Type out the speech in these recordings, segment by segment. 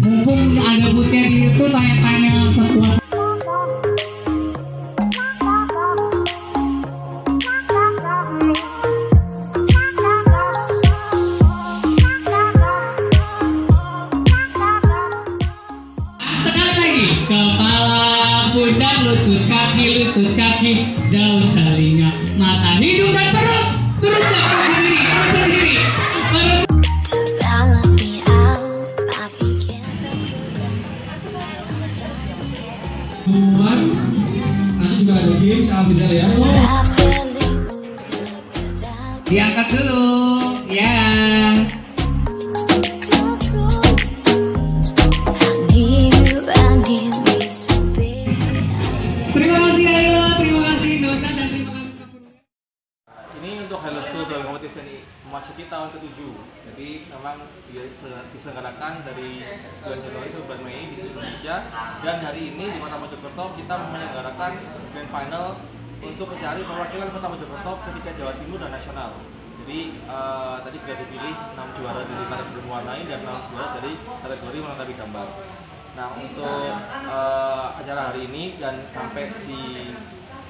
mumpung ada butnya itu tanya-tanya lagi kepala pundak lutut kaki lutut kaki daun telinga mata hidung dan perut Pengumuman nanti juga ada game sama ya. without diangkat dulu ya be. terima kasih Ayo terima kasih Nona dan. Ini untuk Hello School Drawing Competition ini memasuki tahun ke-7 jadi memang diselenggarakan dari bulan Januari sampai bulan Mei di seluruh Indonesia. Dan hari ini di Kota Mojokerto kita menyelenggarakan grand final untuk mencari perwakilan Kota Mojokerto ketika Jawa Timur dan nasional. Jadi eh, tadi sudah dipilih 6 juara dari kategori mewarnai dan 6 juara dari kategori melengkapi gambar. Nah untuk eh, acara hari ini dan sampai di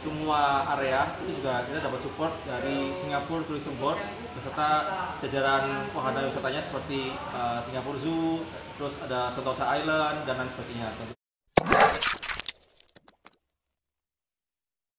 semua area itu juga kita dapat support dari Singapore Tourism Board beserta jajaran wahana wisatanya seperti uh, Singapore Zoo, terus ada Sentosa Island dan lain sebagainya.